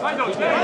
Vai, vai, vai!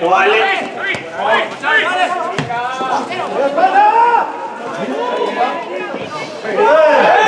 Hey!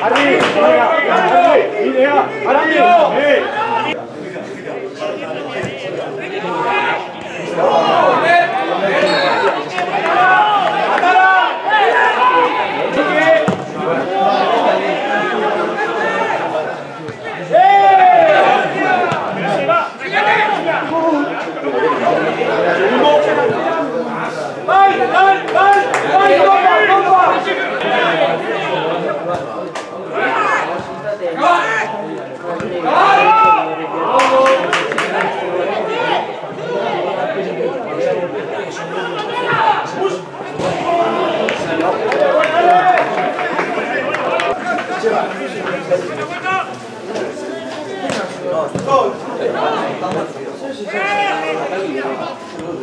Arabia! Arabia! 어,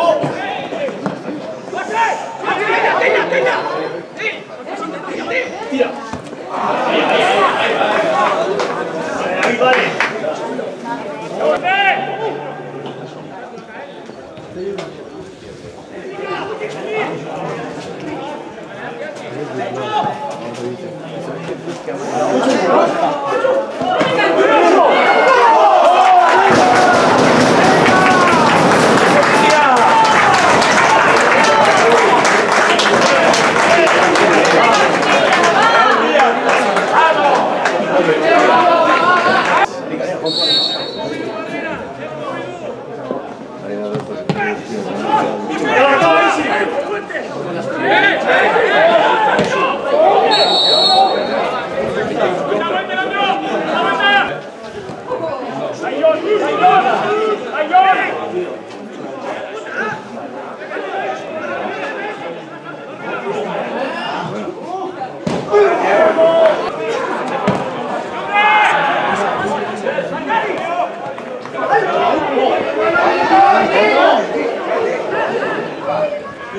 ここ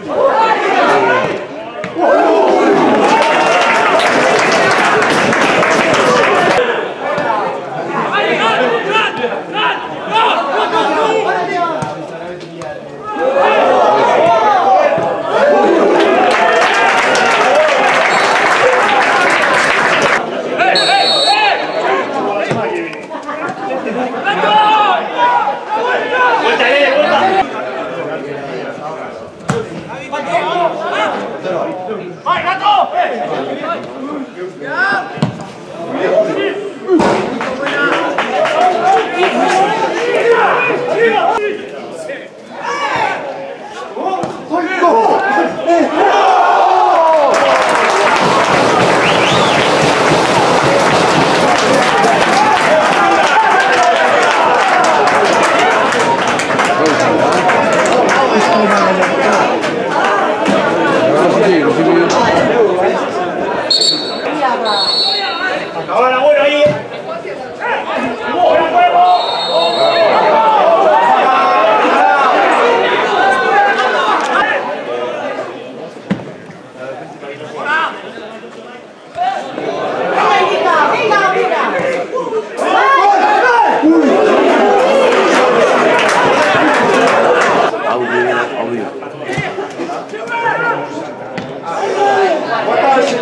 Oh!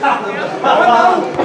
Não, não.